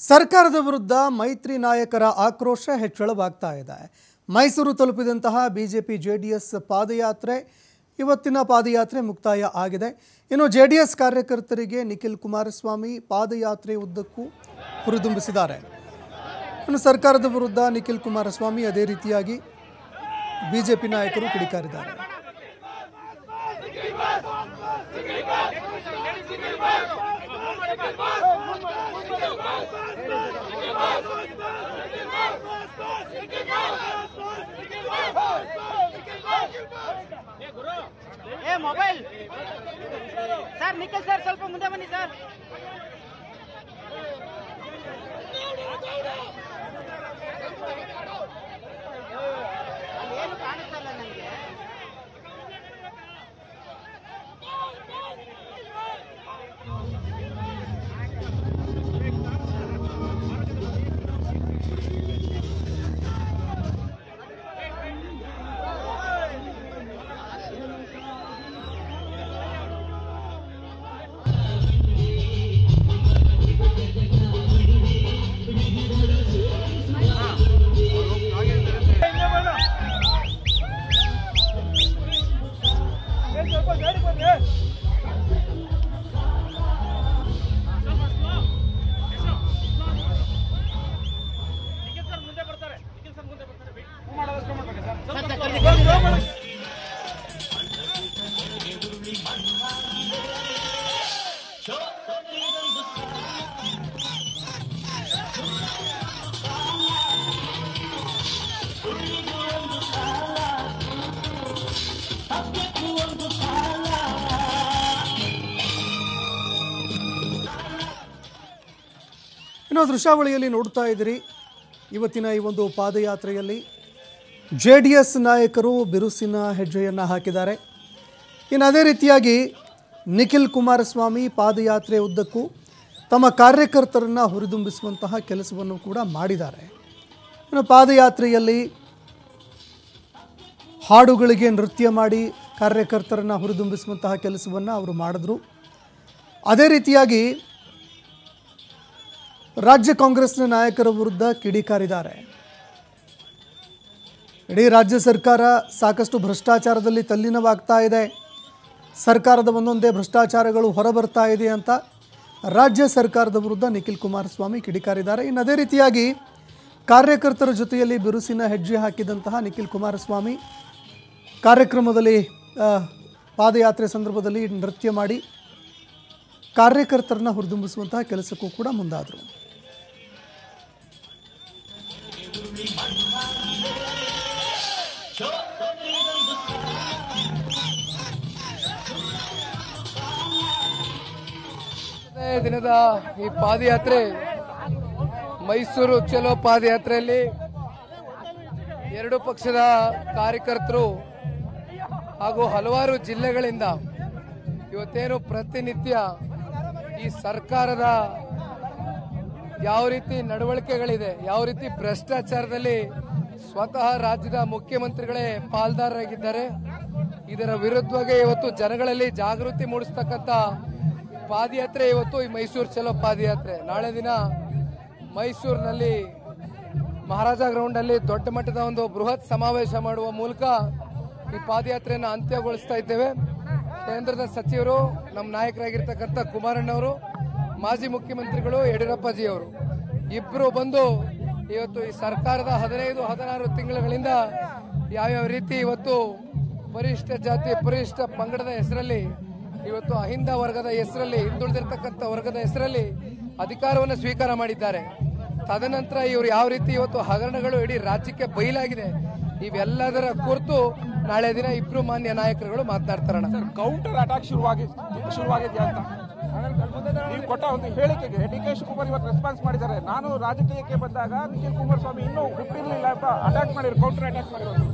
ಸರ್ಕಾರದ ವಿರುದ್ಧ ಮೈತ್ರಿ ನಾಯಕರ ಆಕ್ರೋಶ ಹೆಚ್ಚಳವಾಗ್ತಾ ಇದೆ Mysuru ತಲುಪಿದಂತಹ BJP J D S padayatra ಇವತ್ತಿನ ಪಾದಯಾತ್ರೆ ಮುಕ್ತಾಯ ಆಗಿದೆ ಇನ್ನು ಜೆ ಡಿ ಎಸ್ ಕಾರ್ಯಕರ್ತರಿಗೆ ನಿಖಿಲ್ ಕುಮಾರಸ್ವಾಮಿ ಪಾದಯಾತ್ರೆ ಉದ್ದಕ್ಕೂ ಹುರಿದುಂಬಿಸಿದ್ದಾರೆ ಇನ್ನು ಸರ್ಕಾರದ ವಿರುದ್ಧ ನಿಖಿಲ್ ಕುಮಾರಸ್ವಾಮಿ ಅದೇ ರೀತಿಯಾಗಿ ಬಿಜೆಪಿ ನಾಯಕರು ಕಿಡಿಕಾರಿದ್ದಾರೆ ಏ ಮೊಬೈಲ್. ಸರ್ ನಿಖಿಲ್ ಸರ್ ಸ್ವಲ್ಪ ಮುಂದೆ ಬನ್ನಿ ಸರ್. ಇನ್ನು ದೃಶ್ಯಾವಳಿಯಲ್ಲಿ ನೋಡ್ತಾ ಇದ್ದೀರಿ. ಇವತ್ತಿನ ಈ ಒಂದು ಪಾದಯಾತ್ರೆಯಲ್ಲಿ ಜೆ ಡಿ ಎಸ್ ನಾಯಕರು ಬಿರುಸಿನ ಹೆಜ್ಜೆಯನ್ನು ಹಾಕಿದ್ದಾರೆ. ಇನ್ನು ಅದೇ ರೀತಿಯಾಗಿ ನಿಖಿಲ್ ಕುಮಾರಸ್ವಾಮಿ ಪಾದಯಾತ್ರೆ ಉದ್ದಕ್ಕೂ ತಮ್ಮ ಕಾರ್ಯಕರ್ತರನ್ನು ಹುರಿದುಂಬಿಸುವಂತಹ ಕೆಲಸವನ್ನು ಕೂಡ ಮಾಡಿದ್ದಾರೆ. ಇನ್ನು ಪಾದಯಾತ್ರೆಯಲ್ಲಿ ಹಾಡುಗಳಿಗೆ ನೃತ್ಯ ಮಾಡಿ ಕಾರ್ಯಕರ್ತರನ್ನು ಹುರಿದುಂಬಿಸುವಂತಹ ಕೆಲಸವನ್ನು ಅವರು ಮಾಡಿದ್ರು. ಅದೇ ರೀತಿಯಾಗಿ ರಾಜ್ಯ ಕಾಂಗ್ರೆಸ್ನ ನಾಯಕರ ವಿರುದ್ಧ ಕಿಡಿಕಾರಿದ್ದಾರೆ. ಇಡೀ ರಾಜ್ಯ ಸರ್ಕಾರ ಸಾಕಷ್ಟು ಭ್ರಷ್ಟಾಚಾರದಲ್ಲಿ ತಲ್ಲೀನವಾಗ್ತಾ ಇದೆ. ಸರ್ಕಾರದ ಒಂದೊಂದೇ ಭ್ರಷ್ಟಾಚಾರಗಳು ಹೊರಬರ್ತಾ ಇದೆ ಅಂತ ರಾಜ್ಯ ಸರ್ಕಾರದ ವಿರುದ್ಧ ನಿಖಿಲ್ ಕುಮಾರಸ್ವಾಮಿ ಕಿಡಿಕಾರಿದ್ದಾರೆ. ಇನ್ನು ಅದೇ ರೀತಿಯಾಗಿ ಕಾರ್ಯಕರ್ತರ ಜೊತೆಯಲ್ಲಿ ಬಿರುಸಿನ ಹೆಜ್ಜೆ ಹಾಕಿದಂತಹ ನಿಖಿಲ್ ಕುಮಾರಸ್ವಾಮಿ ಕಾರ್ಯಕ್ರಮದಲ್ಲಿ ಪಾದಯಾತ್ರೆ ಸಂದರ್ಭದಲ್ಲಿ ನೃತ್ಯ ಮಾಡಿ ಕಾರ್ಯಕರ್ತರನ್ನ ಹುರಿದುಂಬಿಸುವಂತಹ ಕೆಲಸಕ್ಕೂ ಕೂಡ ಮುಂದಾದರು. ದಿನದ ಈ ಪಾದಯಾತ್ರೆ, ಮೈಸೂರು ಚಲೋ ಪಾದಯಾತ್ರೆಯಲ್ಲಿ ಎರಡು ಪಕ್ಷದ ಕಾರ್ಯಕರ್ತರು ಹಾಗೂ ಹಲವಾರು ಜಿಲ್ಲೆಗಳಿಂದ ಇವತ್ತೇನು ಪ್ರತಿನಿತ್ಯ ಈ ಸರ್ಕಾರದ ಯಾವ ರೀತಿ ನಡವಳಿಕೆಗಳಿದೆ, ಯಾವ ರೀತಿ ಭ್ರಷ್ಟಾಚಾರದಲ್ಲಿ ಸ್ವತಃ ರಾಜ್ಯದ ಮುಖ್ಯಮಂತ್ರಿಗಳೇ ಪಾಲ್ದಾರರಾಗಿದ್ದಾರೆ, ಇದರ ವಿರುದ್ಧವಾಗಿ ಇವತ್ತು ಜನಗಳಲ್ಲಿ ಜಾಗೃತಿ ಮೂಡಿಸ್ತಕ್ಕಂಥ ಪಾದಯಾತ್ರೆ ಇವತ್ತು ಈ ಮೈಸೂರು ಚಲೋ ಪಾದಯಾತ್ರೆ. ನಾಳೆ ದಿನ ಮೈಸೂರಿನಲ್ಲಿ ಮಹಾರಾಜ ಗ್ರೌಂಡ್ ಅಲ್ಲಿ ದೊಡ್ಡ ಮಟ್ಟದ ಒಂದು ಬೃಹತ್ ಸಮಾವೇಶ ಮಾಡುವ ಮೂಲಕ ಈ ಪಾದಯಾತ್ರೆಯನ್ನು ಅಂತ್ಯಗೊಳಿಸ್ತಾ ಇದ್ದೇವೆ. ಕೇಂದ್ರದ ಸಚಿವರು, ನಮ್ಮ ನಾಯಕರಾಗಿರ್ತಕ್ಕಂಥ ಕುಮಾರಣ್ಣವರು, ಮಾಜಿ ಮುಖ್ಯಮಂತ್ರಿಗಳು ಯಡಿಯೂರಪ್ಪಜಿ ಅವರು ಇಬ್ಬರು ಬಂದು ಇವತ್ತು ಈ ಸರ್ಕಾರದ ಹದಿನೈದು, ಹದಿನಾರು ತಿಂಗಳುಗಳಿಂದ ಯಾವ್ಯಾವ ರೀತಿ ಇವತ್ತು ಪರಿಶಿಷ್ಟ ಜಾತಿ, ಪರಿಶಿಷ್ಟ ಪಂಗಡದ ಹೆಸರಲ್ಲಿ ಇವತ್ತು ಅಹಿಂದ ವರ್ಗದ ಹೆಸರಲ್ಲಿ, ಹಿಂದುಳಿದಿರ್ತಕ್ಕಂಥ ವರ್ಗದ ಹೆಸರಲ್ಲಿ ಅಧಿಕಾರವನ್ನು ಸ್ವೀಕಾರ ಮಾಡಿದ್ದಾರೆ. ತದನಂತರ ಇವರು ಯಾವ ರೀತಿ ಇವತ್ತು ಹಗರಣಗಳು ಇಡೀ ರಾಜ್ಯಕ್ಕೆ ಬಯಲಾಗಿದೆ, ಇವೆಲ್ಲದರ ಕುರಿತು ನಾಳೆ ದಿನ ಇಬ್ರು ಮಾನ್ಯ ನಾಯಕರುಗಳು ಮಾತನಾಡ್ತಾರಣ. ಕೌಂಟರ್ ಅಟ್ಯಾಕ್ ಶುರುವಾಗಿ ಶುರುವಾಗಿದೆ ಅಂತ. ನೀವು ಕೊಟ್ಟ ಒಂದು ಹೇಳಿಕೆಗೆ ಡಿ ಕೆ ಇವತ್ತು ರೆಸ್ಪಾನ್ಸ್ ಮಾಡಿದ್ದಾರೆ. ನಾನು ರಾಜಕೀಯಕ್ಕೆ ಬಂದಾಗ ನಿಖಿಲ್ ಕುಮಾರಸ್ವಾಮಿ ಇನ್ನೂ ಹುಟ್ಟಿರ್ಲಿಲ್ಲ ಅಂತ ಅಟ್ಯಾಕ್ ಮಾಡಿದ್ರು ಕೌಂಟರ್ ಅಟ್ಯಾಕ್ ಮಾಡಿರೋದು